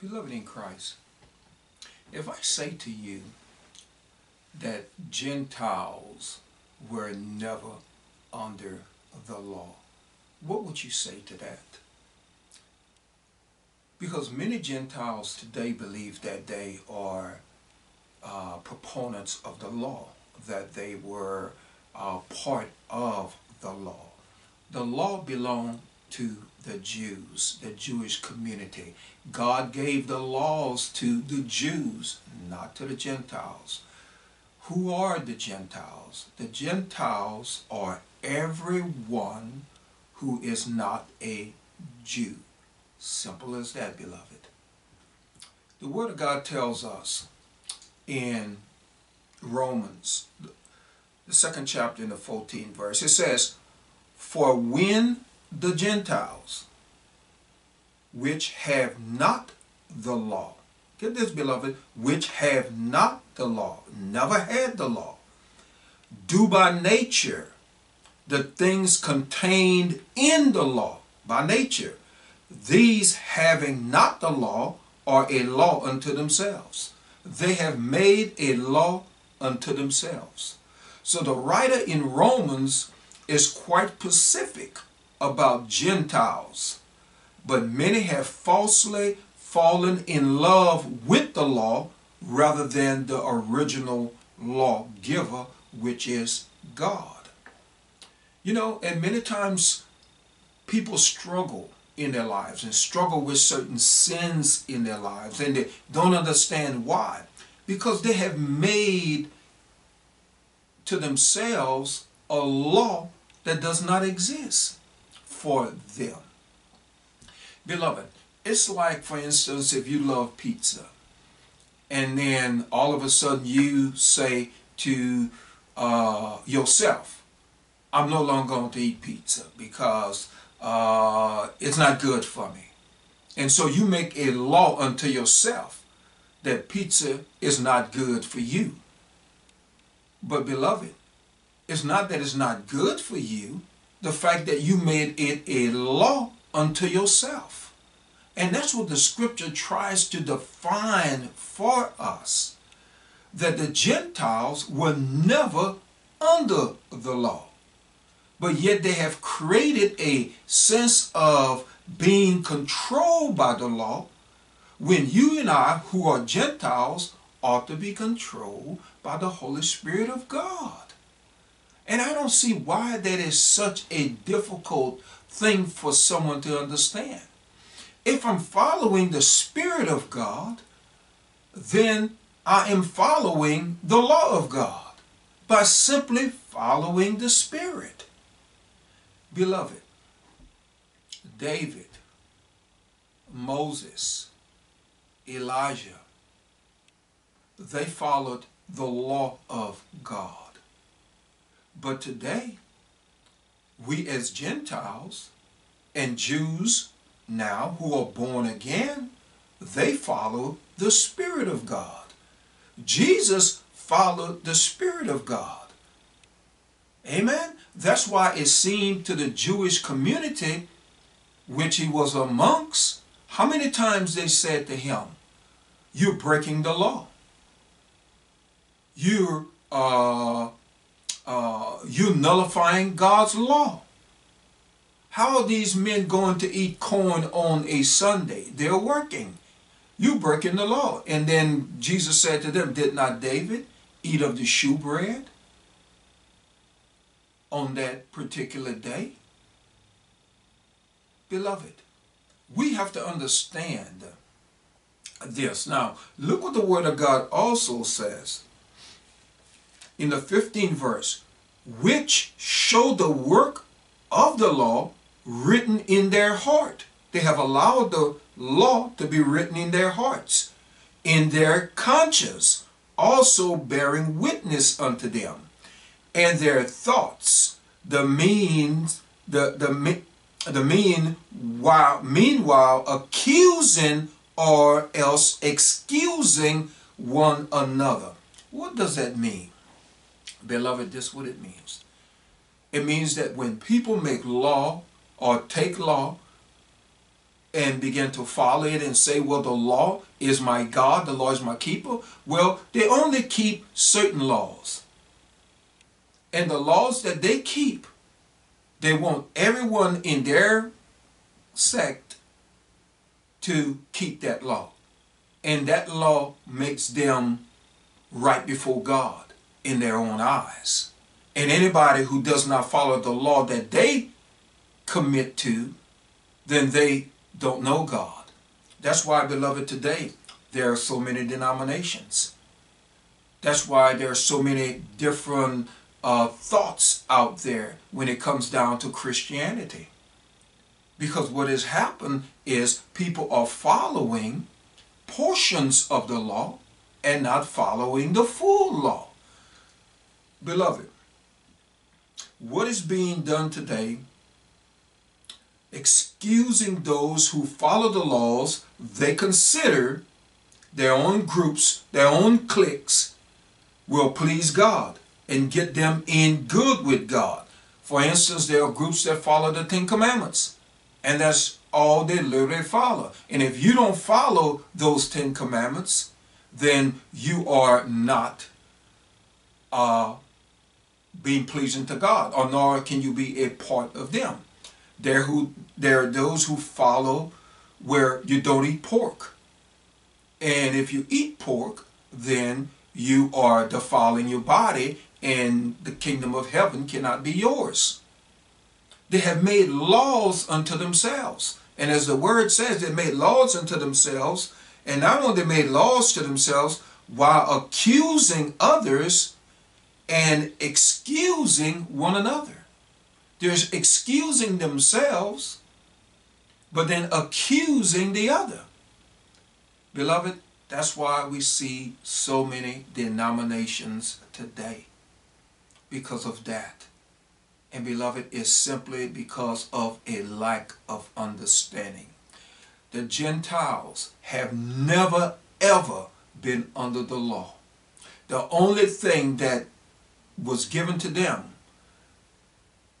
Beloved in Christ, if I say to you that Gentiles were never under the law, what would you say to that? Because many Gentiles today believe that they are uh, proponents of the law, that they were uh, part of the law. The law belonged to the Jews, the Jewish community. God gave the laws to the Jews, not to the Gentiles. Who are the Gentiles? The Gentiles are everyone who is not a Jew. Simple as that, beloved. The Word of God tells us in Romans, the second chapter in the 14th verse, it says, For when the Gentiles, which have not the law, get this, beloved, which have not the law, never had the law, do by nature the things contained in the law, by nature, these having not the law are a law unto themselves. They have made a law unto themselves. So the writer in Romans is quite specific about Gentiles. But many have falsely fallen in love with the law rather than the original lawgiver, which is God. You know, and many times people struggle in their lives and struggle with certain sins in their lives and they don't understand why. Because they have made to themselves a law that does not exist for them. Beloved, it's like, for instance, if you love pizza and then all of a sudden you say to uh, yourself, I'm no longer going to eat pizza because uh, it's not good for me. And so you make a law unto yourself that pizza is not good for you. But beloved, it's not that it's not good for you, the fact that you made it a law unto yourself. And that's what the scripture tries to define for us. That the Gentiles were never under the law but yet they have created a sense of being controlled by the law when you and I, who are Gentiles, ought to be controlled by the Holy Spirit of God. And I don't see why that is such a difficult thing for someone to understand. If I'm following the Spirit of God, then I am following the law of God by simply following the Spirit. Beloved, David, Moses, Elijah, they followed the law of God. But today, we as Gentiles and Jews now who are born again, they follow the Spirit of God. Jesus followed the Spirit of God. Amen. That's why it seemed to the Jewish community, which he was amongst, how many times they said to him, You're breaking the law. You're, uh, uh, you're nullifying God's law. How are these men going to eat corn on a Sunday? They're working. You breaking the law. And then Jesus said to them, Did not David eat of the shewbread? on that particular day? Beloved, we have to understand this. Now, look what the Word of God also says in the 15th verse, which show the work of the law written in their heart. They have allowed the law to be written in their hearts, in their conscience, also bearing witness unto them and their thoughts, the means, the, the, the mean, while, meanwhile accusing or else excusing one another. What does that mean? Beloved, this is what it means. It means that when people make law or take law and begin to follow it and say, well, the law is my God, the law is my keeper. Well, they only keep certain laws. And the laws that they keep, they want everyone in their sect to keep that law. And that law makes them right before God in their own eyes. And anybody who does not follow the law that they commit to, then they don't know God. That's why, beloved, today there are so many denominations. That's why there are so many different uh, thoughts out there when it comes down to Christianity. Because what has happened is people are following portions of the law and not following the full law. Beloved, what is being done today, excusing those who follow the laws they consider their own groups, their own cliques, will please God and get them in good with God. For instance, there are groups that follow the Ten Commandments, and that's all they literally follow. And if you don't follow those Ten Commandments, then you are not uh, being pleasing to God, or nor can you be a part of them. There who there are those who follow where you don't eat pork. And if you eat pork, then you are defiling your body and the kingdom of heaven cannot be yours. They have made laws unto themselves. And as the word says, they made laws unto themselves. And not only they made laws to themselves, while accusing others and excusing one another. They're excusing themselves, but then accusing the other. Beloved, that's why we see so many denominations today. Because of that. And beloved, it's simply because of a lack of understanding. The Gentiles have never ever been under the law. The only thing that was given to them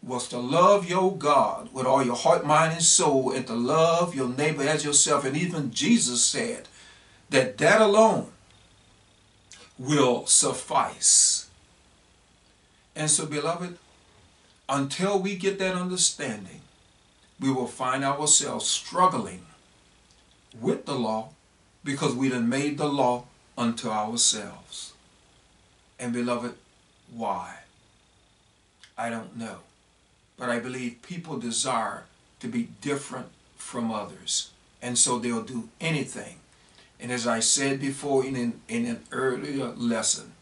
was to love your God with all your heart, mind, and soul, and to love your neighbor as yourself. And even Jesus said that that alone will suffice. And so, beloved, until we get that understanding, we will find ourselves struggling with the law because we done made the law unto ourselves. And beloved, why? I don't know. But I believe people desire to be different from others. And so they'll do anything. And as I said before in an, in an earlier lesson,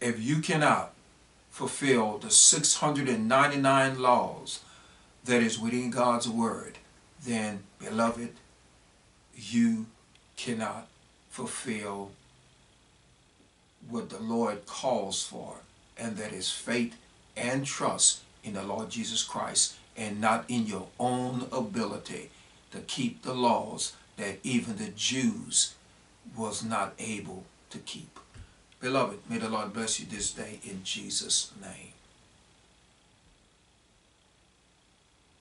if you cannot fulfill the 699 laws that is within God's word, then, beloved, you cannot fulfill what the Lord calls for, and that is faith and trust in the Lord Jesus Christ and not in your own ability to keep the laws that even the Jews was not able to keep. Beloved, may the Lord bless you this day in Jesus' name.